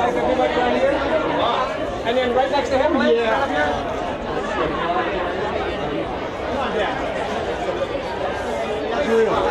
Here? And then right next to him, Lance, yeah. here? Come on, Dad. That's real.